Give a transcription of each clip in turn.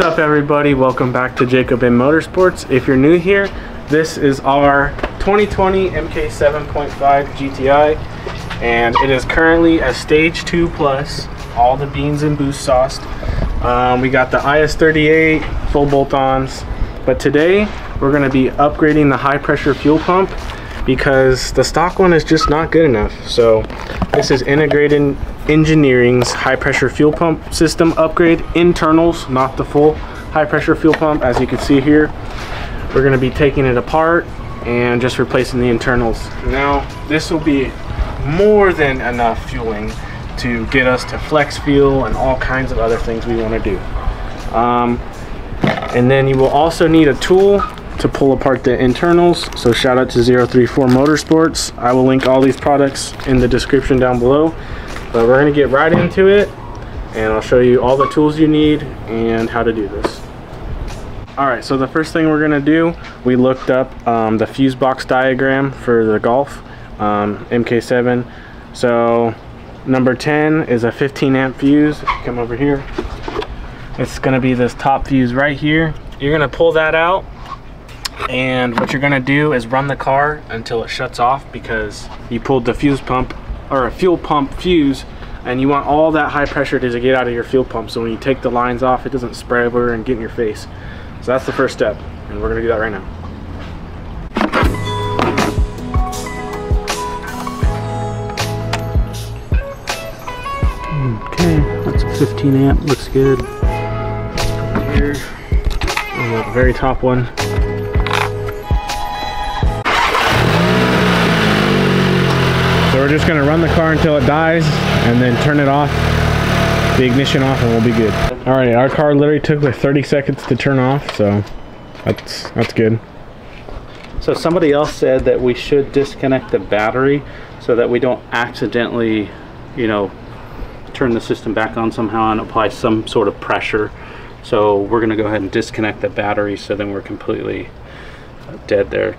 What's up everybody? Welcome back to Jacob M Motorsports. If you're new here, this is our 2020 MK7.5 GTI and it is currently a stage 2 plus, all the beans and boost sauced. Um, we got the IS38 full bolt-ons, but today we're going to be upgrading the high pressure fuel pump because the stock one is just not good enough. So this is integrated engineering's high pressure fuel pump system upgrade internals not the full high pressure fuel pump as you can see here. We're going to be taking it apart and just replacing the internals. Now this will be more than enough fueling to get us to flex fuel and all kinds of other things we want to do. Um, and then you will also need a tool to pull apart the internals. So shout out to 034 motorsports. I will link all these products in the description down below but we're gonna get right into it and I'll show you all the tools you need and how to do this. All right, so the first thing we're gonna do, we looked up um, the fuse box diagram for the Golf um, MK7. So number 10 is a 15 amp fuse. Come over here. It's gonna be this top fuse right here. You're gonna pull that out and what you're gonna do is run the car until it shuts off because you pulled the fuse pump or a fuel pump fuse and you want all that high pressure to get out of your fuel pump. So when you take the lines off it doesn't spray over and get in your face. So that's the first step and we're gonna do that right now. Okay that's a 15 amp looks good. Here the very top one we're just gonna run the car until it dies and then turn it off, the ignition off and we'll be good. All right, our car literally took like 30 seconds to turn off, so that's, that's good. So somebody else said that we should disconnect the battery so that we don't accidentally, you know, turn the system back on somehow and apply some sort of pressure. So we're gonna go ahead and disconnect the battery so then we're completely uh, dead there.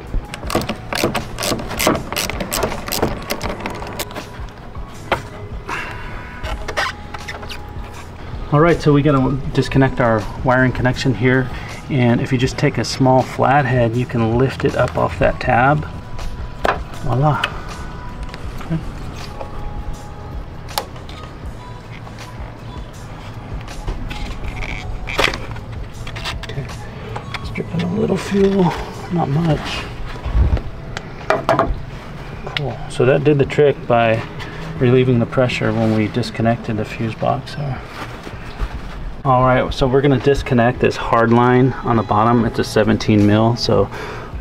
All right, so we gotta disconnect our wiring connection here. And if you just take a small flathead, you can lift it up off that tab. Voila. Okay. okay. Stripping a little fuel, not much. Cool. So that did the trick by relieving the pressure when we disconnected the fuse box there. All right, so we're gonna disconnect this hard line on the bottom. It's a 17 mil, so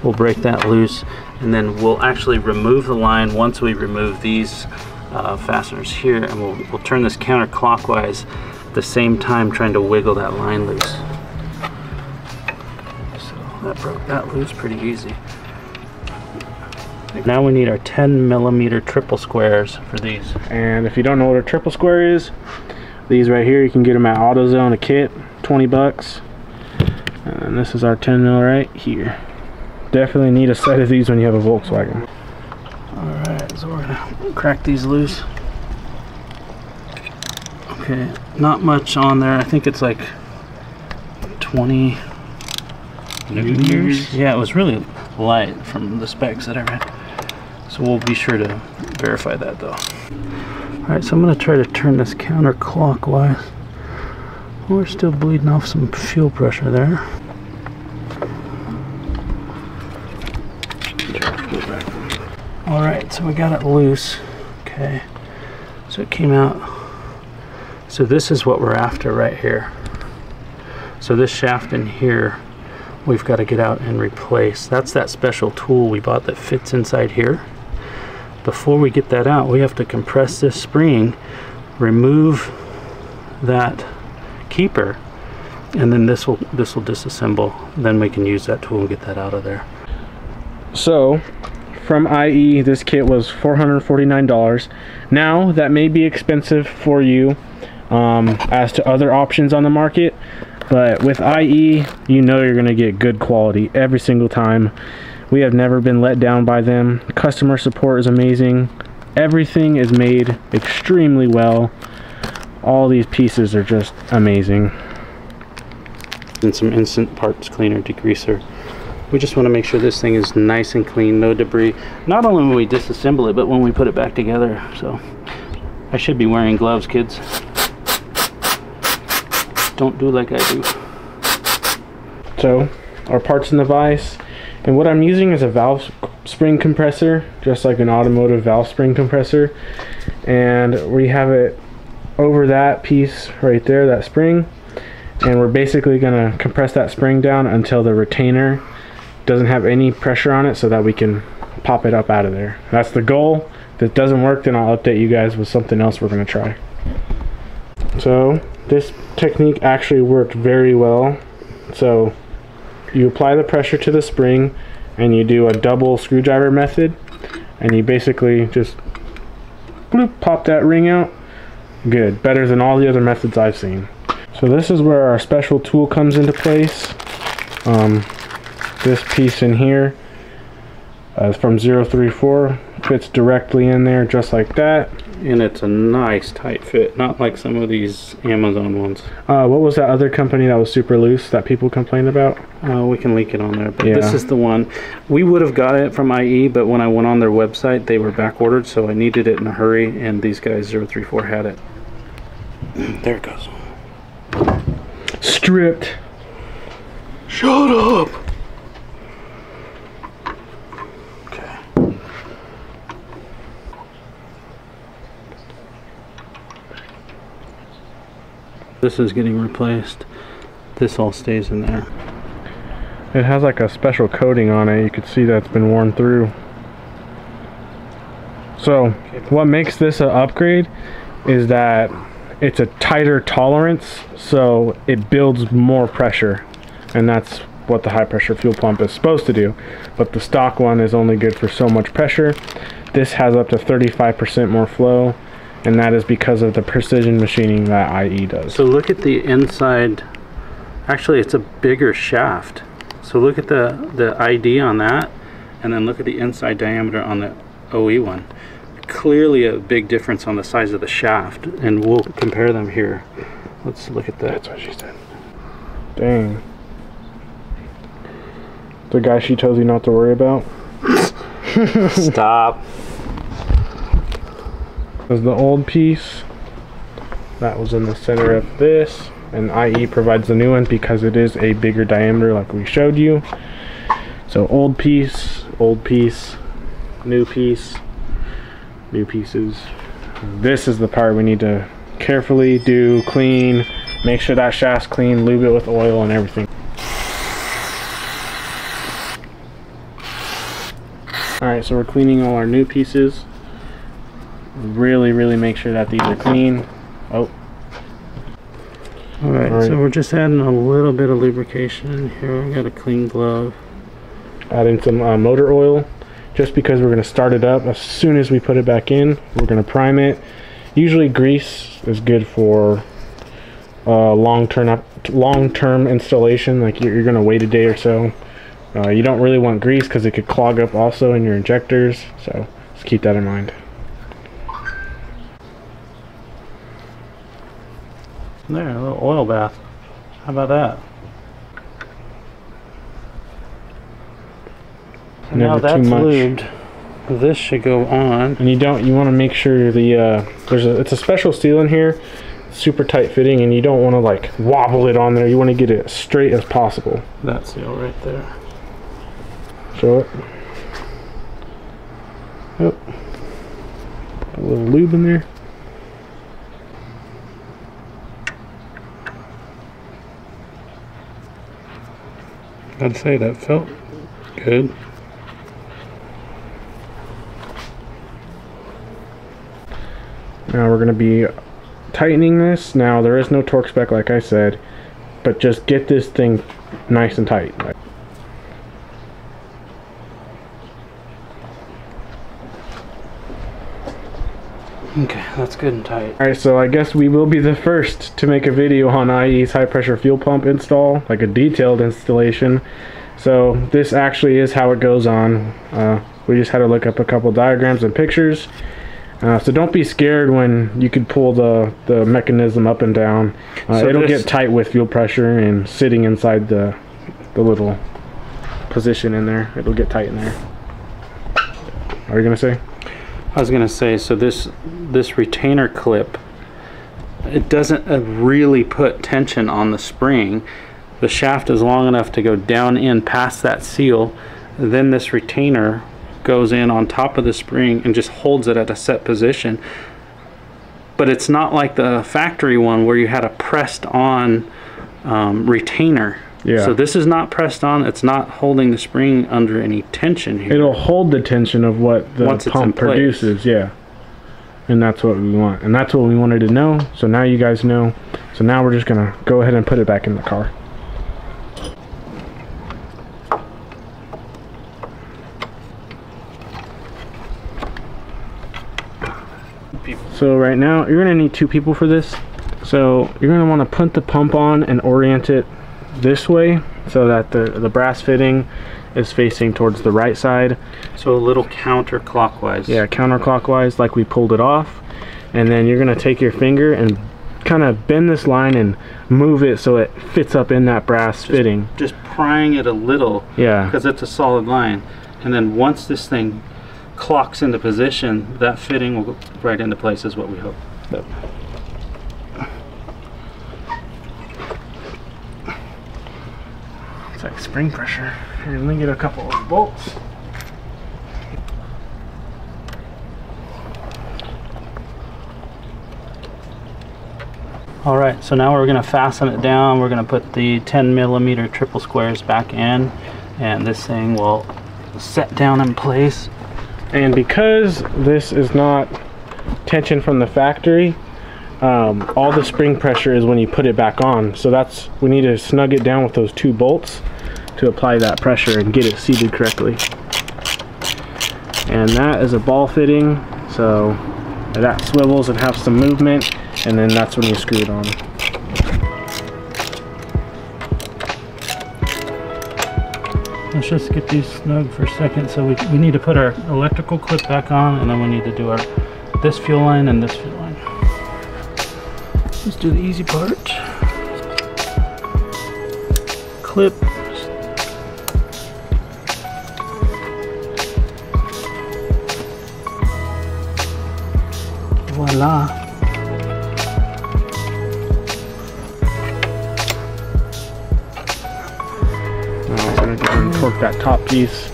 we'll break that loose and then we'll actually remove the line once we remove these uh, fasteners here and we'll, we'll turn this counterclockwise at the same time trying to wiggle that line loose. So that broke that loose pretty easy. Now we need our 10 millimeter triple squares for these. And if you don't know what a triple square is, these right here, you can get them at AutoZone, a kit, 20 bucks. And this is our 10 mil right here. Definitely need a set of these when you have a Volkswagen. Alright, so we're gonna crack these loose. Okay, not much on there. I think it's like 20 newton. Yeah, it was really light from the specs that I read. So we'll be sure to verify that though. Alright, so I'm going to try to turn this counterclockwise. Oh, we're still bleeding off some fuel pressure there. Alright, so we got it loose. Okay, so it came out. So this is what we're after right here. So this shaft in here, we've got to get out and replace. That's that special tool we bought that fits inside here before we get that out we have to compress this spring remove that keeper and then this will this will disassemble. Then we can use that tool and get that out of there. So from IE this kit was $449 now that may be expensive for you um, as to other options on the market but with IE you know you're gonna get good quality every single time we have never been let down by them. Customer support is amazing. Everything is made extremely well. All these pieces are just amazing. and some instant parts cleaner degreaser. We just want to make sure this thing is nice and clean, no debris. Not only when we disassemble it, but when we put it back together. So I should be wearing gloves, kids. Don't do like I do. So our parts in the vise, and what I'm using is a valve spring compressor, just like an automotive valve spring compressor. And we have it over that piece right there, that spring. And we're basically gonna compress that spring down until the retainer doesn't have any pressure on it so that we can pop it up out of there. That's the goal. If it doesn't work, then I'll update you guys with something else we're gonna try. So this technique actually worked very well. So you apply the pressure to the spring and you do a double screwdriver method and you basically just bloop, pop that ring out. Good, better than all the other methods I've seen. So this is where our special tool comes into place. Um, this piece in here uh, from 034 fits directly in there just like that and it's a nice tight fit not like some of these amazon ones. Uh, what was that other company that was super loose that people complained about? Uh, we can link it on there but yeah. this is the one. We would have got it from ie but when i went on their website they were back ordered so i needed it in a hurry and these guys 034 had it. There it goes. Stripped. Shut up This is getting replaced. This all stays in there. It has like a special coating on it. You can see that's been worn through. So what makes this an upgrade is that it's a tighter tolerance so it builds more pressure and that's what the high pressure fuel pump is supposed to do but the stock one is only good for so much pressure this has up to 35% more flow and that is because of the precision machining that IE does. So look at the inside, actually it's a bigger shaft. So look at the, the ID on that, and then look at the inside diameter on the OE one. Clearly a big difference on the size of the shaft, and we'll compare them here. Let's look at that. That's what she said. Dang. The guy she tells you not to worry about? Stop was the old piece. That was in the center of this. And IE provides the new one because it is a bigger diameter like we showed you. So old piece old piece new piece new pieces. This is the part we need to carefully do clean make sure that shaft's clean lube it with oil and everything. All right so we're cleaning all our new pieces really really make sure that these are clean. Oh. All right, all right, so we're just adding a little bit of lubrication here. We got a clean glove. Adding some uh, motor oil. Just because we're going to start it up as soon as we put it back in we're going to prime it. Usually grease is good for uh, long-term long-term installation like you're, you're going to wait a day or so. Uh, you don't really want grease because it could clog up also in your injectors so just keep that in mind There, a little oil bath. How about that? So now that's lubed. This should go on. And you don't you want to make sure the uh, there's a it's a special seal in here, super tight fitting, and you don't want to like wobble it on there. You want to get it as straight as possible. That seal right there. Show it. Yep. A little lube in there. I'd say that felt good. Now we're going to be tightening this. Now there is no torque spec like I said, but just get this thing nice and tight. Okay, that's good and tight. Alright, so I guess we will be the first to make a video on IE's high pressure fuel pump install, like a detailed installation. So this actually is how it goes on. Uh, we just had to look up a couple diagrams and pictures. Uh, so don't be scared when you could pull the, the mechanism up and down. Uh, So it'll get tight with fuel pressure and sitting inside the the little position in there. It'll get tight in there. Are you gonna say? I was gonna say, so this this retainer clip, it doesn't uh, really put tension on the spring. The shaft is long enough to go down in past that seal. Then this retainer goes in on top of the spring and just holds it at a set position. But it's not like the factory one where you had a pressed on um, retainer. Yeah. So this is not pressed on. It's not holding the spring under any tension here. It'll hold the tension of what the Once pump produces. Yeah. And that's what we want. And that's what we wanted to know. So now you guys know. So now we're just gonna go ahead and put it back in the car. So right now you're gonna need two people for this. So you're gonna want to put the pump on and orient it this way so that the the brass fitting is facing towards the right side. So a little counterclockwise. Yeah, counterclockwise like we pulled it off. And then you're gonna take your finger and kind of bend this line and move it so it fits up in that brass fitting. Just prying it a little Yeah. because it's a solid line. And then once this thing clocks into position, that fitting will go right into place is what we hope. Yep. It's like spring pressure. Let me get a couple of bolts. All right, so now we're gonna fasten it down. We're gonna put the 10 millimeter triple squares back in and this thing will set down in place. And because this is not tension from the factory, um, all the spring pressure is when you put it back on. So that's, we need to snug it down with those two bolts to apply that pressure and get it seated correctly. And that is a ball fitting, so that swivels and has some movement, and then that's when you screw it on. Let's just get these snug for a second. So we, we need to put our electrical clip back on and then we need to do our this fuel line and this fuel line. Let's do the easy part. Clip. Voila. Now I'm gonna go ahead and torque that top piece.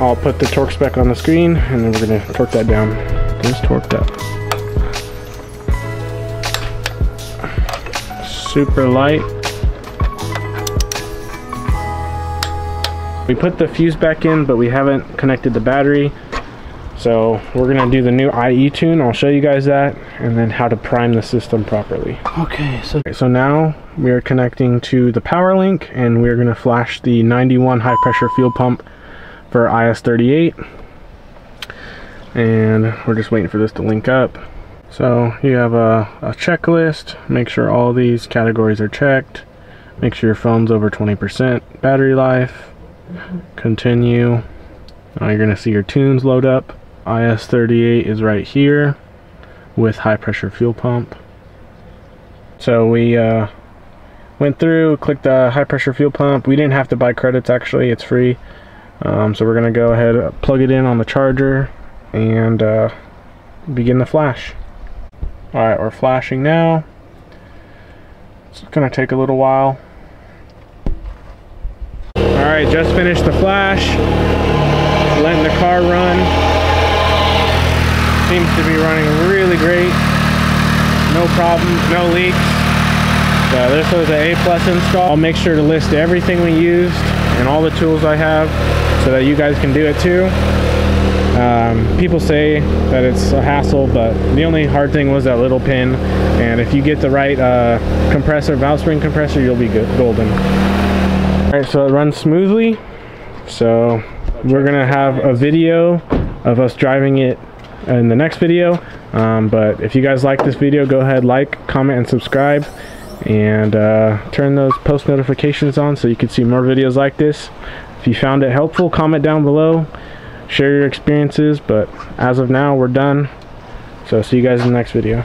I'll put the torque spec on the screen and then we're gonna torque that down. Just torqued up. Super light. We put the fuse back in, but we haven't connected the battery. So we're gonna do the new IE tune. I'll show you guys that and then how to prime the system properly. Okay, so Okay, so now we are connecting to the power link and we're going to flash the 91 high pressure fuel pump for IS38 and we're just waiting for this to link up. So you have a, a checklist. Make sure all these categories are checked. Make sure your phone's over 20% battery life. Continue. Now you're going to see your tunes load up IS38 is right here with high pressure fuel pump so we uh, went through, clicked the high pressure fuel pump. We didn't have to buy credits actually, it's free. Um, so we're gonna go ahead, uh, plug it in on the charger, and uh, begin the flash. All right, we're flashing now. It's gonna take a little while. All right, just finished the flash. Letting the car run. Seems to be running really great no problems, no leaks. So this was an A plus install. I'll make sure to list everything we used and all the tools I have so that you guys can do it too. Um, people say that it's a hassle, but the only hard thing was that little pin. And if you get the right uh, compressor, valve spring compressor, you'll be good, golden. All right, so it runs smoothly. So we're gonna have a video of us driving it in the next video. Um, but if you guys like this video, go ahead, like, comment, and subscribe. And uh, turn those post notifications on so you can see more videos like this. If you found it helpful, comment down below. Share your experiences. But as of now, we're done. So see you guys in the next video.